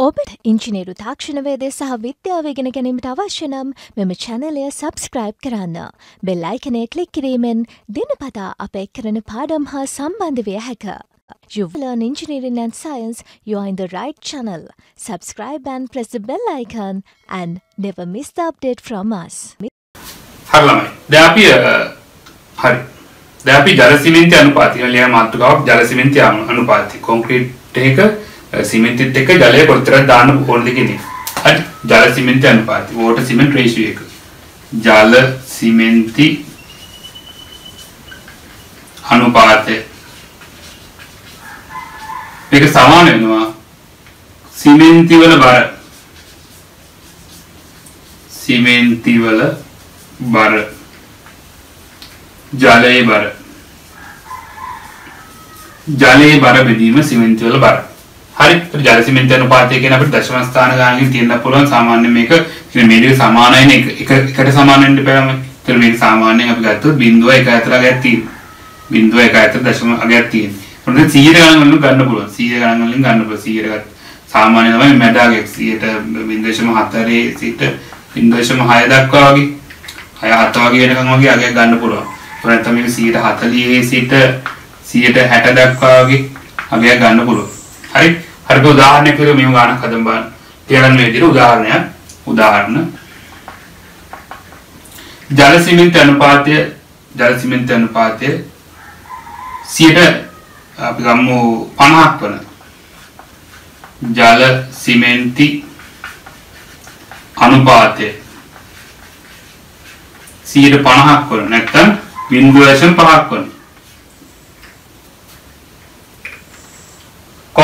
ඔබට ඉංචිනේරු තාක්ෂණවේදය සහ විද්‍යාව ඉගෙන ගැනීමට අවශ්‍ය නම් මෙම චැනලය සබස්ක්‍රයිබ් කරන්න. බෙල් අයිකනය කලික් කිරීමෙන් දිනපතා අප එක් කරන පාඩම් හා සම්බන්ධ විය හැක. You've learned engineering and science, you are in the right channel. Subscribe and press the bell icon and never miss the update from us. හරි ළමයි. දැන් අපි අ, හරි. දැන් අපි ජල සිමෙන්ති අනුපාතය කියන ලියන මාතෘකාවක් ජල සිමෙන්ති අනු- අනුපාතය. කොන්ක්‍රීට් එක අ, Uh, සිමෙන්තිත් එක්ක ජලය කොච්චරක් දාන්න ඕනද කියන එක. හරි. ජල සිමෙන්ති අනුපාතය. වෝටර් සිමෙන්ට් රේෂියෝ එක. ජල සිමෙන්ති අනුපාතය. මේක සමාන වෙනවා සිමෙන්ති වල බර සිමෙන්ති වල බර ජලයේ බර ජලයේ බර බෙදීම සිමෙන්ති වල බර හරි ඒතර ජල සිමෙන්ති අනුපාතය කියන අපිට දශම ස්ථාන ගානකින් තියෙන්න පුළුවන්. සාමාන්‍යයෙන් මේක ඉතින් මේ දෙක සමානයි නේ එක එක- එකට සමාන වෙන්න බෑම ඒතර මේක සාමාන්‍යයෙන් අපි ගත්තොත් 0.1 අගයක් තියෙනවා. 0.1 දශම අගයක් තියෙනවා. මොකද 100 ගණන් වලින් ගන්න පුළුවන්. 100 ගණන් වලින් ගන්න පුළුවන්. 100 ගත්ත සාමාන්‍ය තමයි මැඩ අගයක්. 100ට 0.4 සිට 0.6 දක්වා වගේ. අය හත වගේ වෙනකන් වගේ අගයක් ගන්න පුළුවන්. ඒ නැත්නම් මේක 140 සිට 160 දක්වා වගේ අගයක් ගන්න පුළුවන්. හරි? හරිද උදාහරණයක් විදිහට මේව ගන්නක් හදමු බලන්න. තියාගන්න මේ විදිහට උදාහරණයක්. උදාහරණ. ජල සිමෙන්ති අනුපාතය ජල සිමෙන්ති අනුපාතය 100ට අපි ගමු 50ක් වන ජල සිමෙන්ති අනුපාතය 150ක් වන නැත්නම් 0.5ක් වන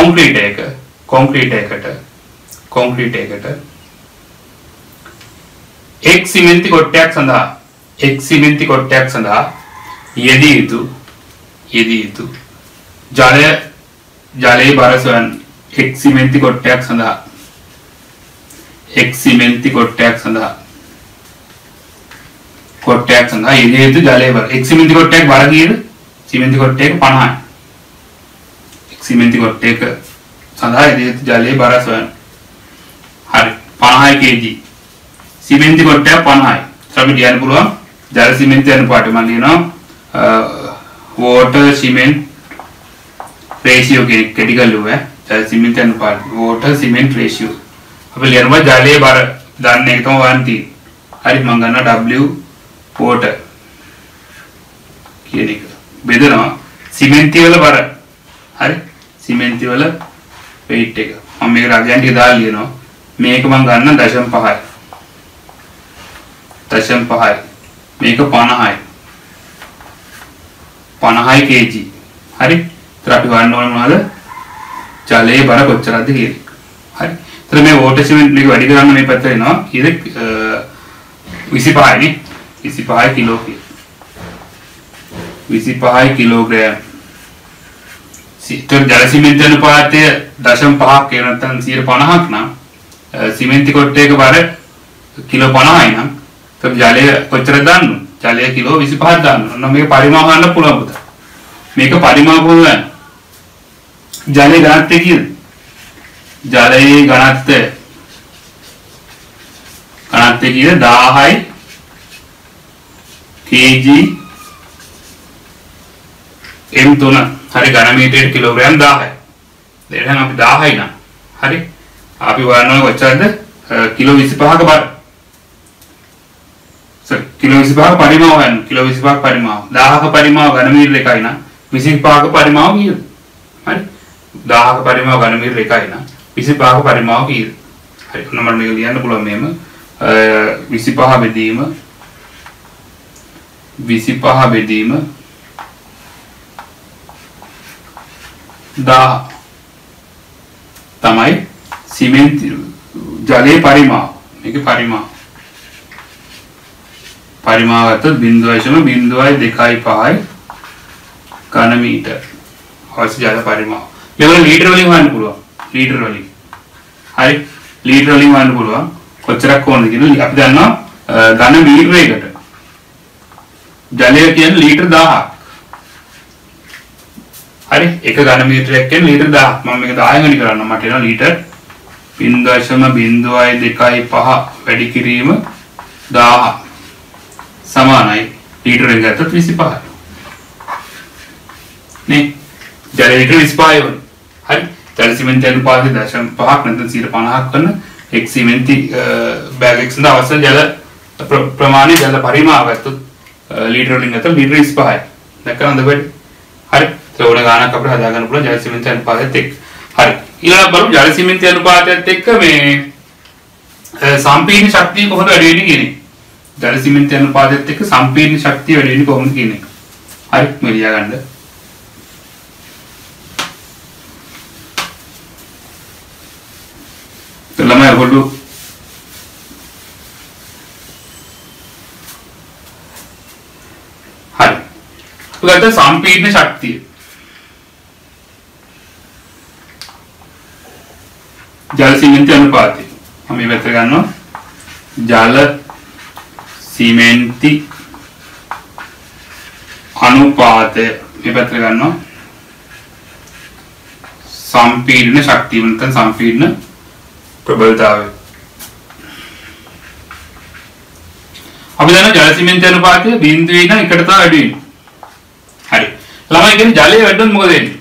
කොන්ක්‍රීට් එක කොන්ක්‍රීට් එකට කොන්ක්‍රීට් එකට එක් සිමෙන්ති කොටයක් සඳහා එක් සිමෙන්ති කොටයක් සඳහා යෙදිය යුතු යෙදිය යුතු ජලය ජලයේ බර සොයන්න එක් සිමෙන්ති කොටයක් සඳහා එක් සිමෙන්ති කොටයක් සඳහා කොටයක් සඳහා යෙදිය යුතු ජලයේ බර. එක් සිමෙන්ති කොටයක් බර කීයද? සිමෙන්ති කොටයක 50යි එක් සිමෙන්ති කොට්ටයක සඳහා එදිරිත් ජලයේ බර සොයන්න. හරි. 50 kg. සිමෙන්ති කොට්ටයක් 50යි. අපිට කියන්න පුළුවන් ජල සිමෙන්ති අනුපාතය මම ලියනවා water cement ratio කියන කැටිකල් එක ජල සිමෙන්ති අනුපාතය water cement ratio. අපි ලියනවා ජලයේ බර දන්න එක තමයි වන් තියෙන්නේ. හරි මම ගන්නවා W water කියන එක. බෙදනවා සිමෙන්ති වල බර. හරි සිමෙන්ති වල weight එක. මම මේක රගයන් ටික දාලා ලියනවා. මේක මම ගන්න 0.5යි 0.5යි මේක 50යි 50යි kg. හරි? ඒතර අපි ගන්න ඕනේ මොනවද? ජලයේ බර කොච්චරද කියන එක හරි? ඒතර මේ වෝටර් සිමෙන්ට් මේක වැඩි කරන්න මේ පැත්තට එනවා. කීයද 25යි නේ? 25 කිලෝ කිය 25 කිලෝග්‍රෑම් සිතර ජල සිමෙන්ති අනුපාතය 0.5ක් ඒ නැත්නම් 150ක් නම් අ, සිමෙන්ති කොටයක බර කිලෝ 50යි නම් ඒතර ජලය කොච්චර දාන්න? ජලය කිලෝ 25ක් දාන්න. ඔන්න මේක පරිමාව ගන්න පුළුවන් පුතා. මේක පරිමාව පුළුවන්. ජලයේ ඝනත්වය කීයද ජලයේ ඝනත්වය. ඝනත්වය කීයද 1000යි kg m3 හරි ඝන මීටරයට කිලෝග්‍රෑම් 1000යි. දැන් අපි 1000යි නම්. හරි? අපි හොයන්න කොච්චරද අ, කිලෝ 25ක බර. සර් කිලෝ 25ක පරිමාව හොයන්න. කිලෝ 25ක පරිමාව. 1000ක පරිමාව ඝන මීටර එකයි නම්. 25ක පරිමාව කීයද? හරි? 1000ක පරිමාව ඝන මීටර එකයි නම්. 25ක පරිමාව කීයද? හරි ඔන්න මම මේක ලියන්න පුළුවන් මෙහෙම අ, 25 බෙදීම. 25 බෙදීම 10 තමයි සිමෙන්ති ජලයේ පරිමාව මේකේ පරිමාව පරිමාව ගත්තොත් 0.02.5යි ඝන මීටර. අවශ්‍ය ජල පරිමාව මේවල ලීටර වලින් හොයන්න පුළුවන්. ලීටර වලින්. හරි. ලීටර වලින් හොයන්න පුළුවන්. කොච්චරක් ඕනද කියලා අපි දන්නවා අ, ඝන මීටරයකට ජලය කියන්නේ ලීටර් 1000ක්. හරි. එක ඝන මීටරයක් කියන්නේ ලීටර් 1000ක්. මම මේක 10 ගණි කරන්න. මට එනවා ලීටර් බින්දශම බින්දුවයි දෙකයි පහ වැඩි කිරීම දාහ. සමානයි. ලීටරෙන් ගත්තත් විසි පහයි නේ? ජල ලීටර විස්පාය වන හරි. ජල සිමෙන්ති අනුපාතය දශම පහක් නැත්නම් සියයට පනහක් කරන එක් සිමෙන්ති බෑග් එකක් සඳහා අවශ්‍ය ජල ප්‍රමාණය ජල පරිමාව ගත්තොත් ලීටර වලින් ගත්තොත් ලීටර 25යි දැක්කම හොඳ වැඩි හරි. ඒක ඕන ගානක් අපිට හදාගන්න පුළුවන් ජල සිමෙන්ති අනුපාතයත් එක්ක. හරි. ඊළඟ බලමු ජල සිමෙන්ති අනුපාතයත් එක්ක මේ සම්පීඩන ශක්තිය කොහොමද වැඩි වෙන්නේ කියන එක. ජල සිමෙන්ති අනුපාතයත් එක්ක සම්පීඩන ශක්තිය වැඩි වෙන්නේ කොහොමද කියන එක. හරි මේ ලියා ගන්න. ළමයි ඔයගොල්ලෝ හරි. අපි ගත්ත සම්පීඩන ශක්තිය. ජල සිමෙන්ති අනුපාතය මම මේ පැත්තට ගන්නවා ජල සිමෙන්ති අනුපාතය මේ පැත්තට ගන්නවා සම්පීඩන ශක්තිය නැත්නම් සම්පීඩන ප්‍රබලතාවය අපි දන්න ජල සිමෙන්ති අනුපාතය බිඳුවේ ඉඳන් එකට තමයි වැඩි වෙන්නේ. හරි. ළමයි කියන්නේ ජලය වැඩනොත් මොකද වෙන්නේ?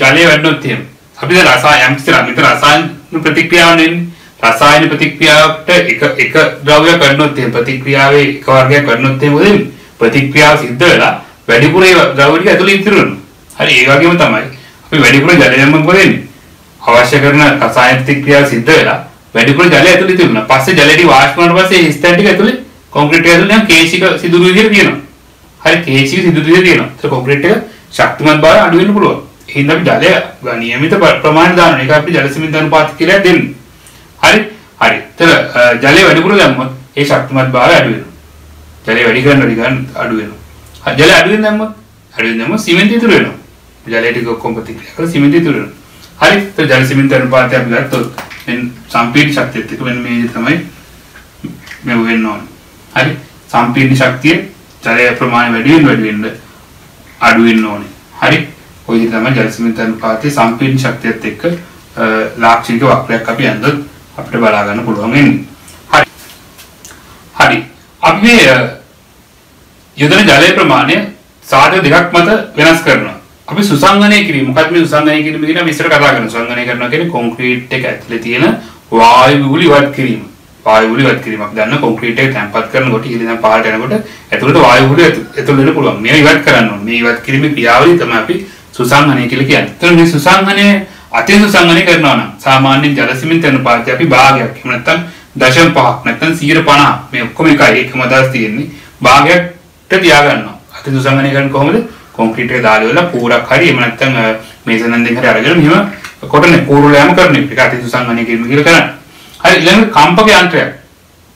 ජලය වැඩනොත් එහෙම. අපි දැන් රසායන යම් කිසි රමිත රසායන ප්‍රතික්‍රියාවක් නෙන්නේ. රසායන ප්‍රතික්‍රියාවට එක එක ද්‍රව්‍යයක් වැඩනොත් එහෙම ප්‍රතික්‍රියාවේ එක වර්ගයක් වැඩනොත් එහෙම මොකද වෙන්නේ? ප්‍රතික්‍රියාව සිද්ධ වෙලා වැඩිපුර ඒ ද්‍රව්‍ය ටික ඇතුළේ ඉතිරි වෙනවා. හරි ඒ වගේම තමයි අපි වැඩිපුර ජලය දැම්මම මොකද වෙන්නේ? අවශ්‍ය කරන රසායන ප්‍රතික්‍රියාව සිද්ධ වෙලා වැඩිපුර ජලය ඇතුළේ තිබුණා. පස්සේ ජලය ටික වාෂ්ප වුණාට පස්සේ ඒ ස්ථාන ටික ඇතුළේ කොන්ක්‍රීට් එක ඇතුළේ නිකන් කේශික සිදුරු විදිහට තියෙනවා. හරි කේශික සිදුරු විදිහට තියෙනවා. ඒක කොන්ක්‍රීට් එක ශක්තිමත් බව අඩු වෙන්න පුළුවන්. එහෙනම් අපි ජලය නියමිත ප්‍රමාණය දානවා. ඒක අපි ජල සිමෙන්ති අනුපාත කියලා දෙන්නේ. හරි? හරි. එතන ජලය වැඩිපුර දැම්මොත් ඒ ශක්තිමත් භාවය අඩු වෙනවා. ජලය වැඩි කරන වැඩි කරන අඩු වෙනවා. ජලය අඩු වෙන දැම්මොත් අඩු වෙන දැම්මොත් සිමෙන්ති ඉතුරු වෙනවා. ජලය ටික ඔක්කොම ප්‍රතික්‍රියා කරලා සිමෙන්ති ඉතුරු වෙනවා. හරි તો ජල සිමෙන්ති අනුපාතය අපි ගත්තොත් මෙන්න සම්පීඩන ශක්තියත් එක්ක මෙන්න මේ විදිහ තමයි මේ වෙන්න ඕනේ. හරි සම්පීඩන ශක්තිය ජලය ප්‍රමාණය වැඩි වෙන වැඩි වෙන්න අඩු වෙන්න ඕනේ. හරි ඔය විදිහ තමයි ජල සිමෙන්ති අනුපාතයේ සම්පීඩන ශක්තියත් එක්ක ලාක්ෂණික වක්‍රයක් අපි ඇඳොත් අපිට බලා ගන්න පුළුවන් වෙන්නේ. හරි. හරි. අපි මේ යොදන ජලයේ ප්‍රමාණය සාධක දෙකක් මත වෙනස් කරනවා. අපි සුසංගනය කිරීම මොකක්ද මේ සුසංගනය කිරීම කියන විස්තර කතා කරනවා සුසංගනය කරනවා කියන්නේ කොන්ක්‍රීට් එක ඇතුලේ තියෙන වායු විදුලි ඉවත් කිරීම වායු විදුලි ඉවත් කිරීම අපි දන්න කොන්ක්‍රීට් එක තැම්පත් කරනකොට ඉහළින් දැන් පහළට යනකොට ඇතුළට වායු විදුලි ඇතුළට වෙන්න පුළුවන් මේක ඉවත් කරන්න ඕනේ මේ ඉවත් කිරීමේ ක්‍රියාවලිය තමයි අපි සුසංගනය කියලා කියන්නේ. එතකොට මේ සුසංගනය අති සුසංගනය කරනවා නම් සාමාන්‍යයෙන් ජල සිමෙන්ති අනුපාතය අපි භාගයක්. එහෙම නැත්නම් දශම පහක් නැත්නම් 150 මේ ඔක්කොම එකයි. එකම අදහස් තියෙන්නේ. භාගයකට තියාගන්නවා. අති සුසංගනය කරන්නේ කොහොමද? කොන්ක්‍රීට් එක දාලා වෙලා පූරක් හරි එහෙම නැත්නම් මේසනෙන් දෙක හරි අරගෙන මෙහෙම කොටනේ පූරුලෑම කරන එක. අති සුසංගනය කිරීම කියලා කරන්නේ. හරි ඊළඟ කම්පක යන්ත්‍රයක්.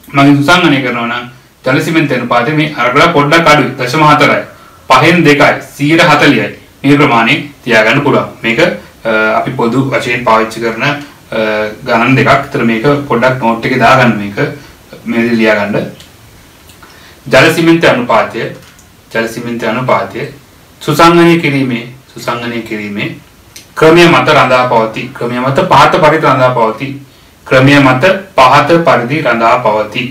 මම සුසංගනය කරනවා නම් ජල සිමෙන්ති අනුපාතය මේ අරගල පොඩ්ඩක් අඩුයි. 0.4යි. පහෙන් දෙකයි. 140යි. මේ ප්‍රමාණය තියාගන්න පුළුවන්. මේක අපි පොදු වශයෙන් පාවිච්චි කරන ගණන් දෙකක්. ඒතර මේක පොඩ්ඩක් නෝට් එකේ දාගන්න මේක මේ ලියා ගන්න. ජල සිමෙන්ති අනුපාතය ජල සිමෙන්ති අනුපාතය සුසංගනය කිරීමේ සුසංගනය කිරීමේ ක්‍රමය මත රඳා පවතී ක්‍රමය මත පහත පරිදි රඳා පවතී ක්‍රමය මත පහත පරිදි රඳා පවතී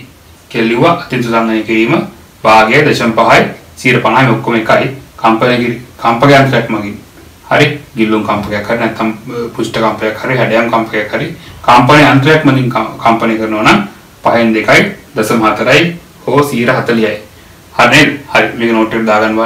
කෙල්ලුවා අති සුසංගනය කිරීම භාගය 0.5යි 150යි ඔක්කොම එකයි කම්පනය කිරි කම්පක යන්ත්‍රයක් මගින්. හරි ගිල්ලුම් කම්පකයක් හරි නැත්නම් පුෂ්ඨ කම්පකයක් හරි හැඩයම් කම්පකයක් හරි කම්පන යන්ත්‍රයක් මගින් කම්පනය කරනවා නම් පහෙන් දෙකයි 0.4යි හෝ 140යි හරි නේද? හරි. මේක නෝට් එකට දාගන්න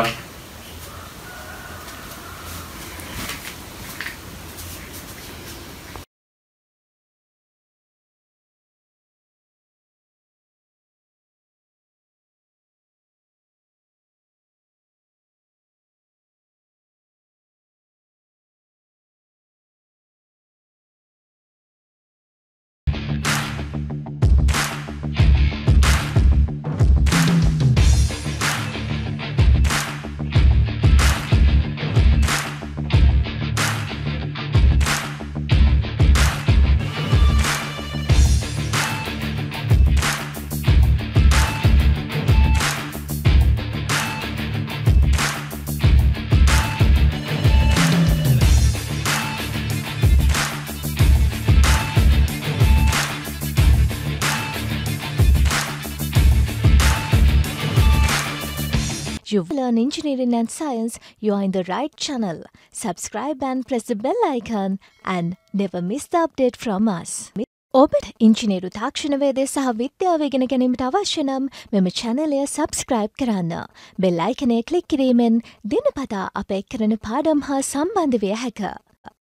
learn engineering and science, you are in the right channel. Subscribe and press the bell icon and never miss the update from us. ඔබට ඉංචිනේරු තාක්ෂණවේදය සහ විද්‍යාව ඉගෙන ගැනීමට අවශ්‍ය නම් මෙම චැනලය සබස්ක්‍රයිබ් කරන්න. බෙල් අයිකනය කලික් කිරීමෙන් දිනපතා අප එක් කරන පාඩම් හා සම්බන්ධ විය හැක.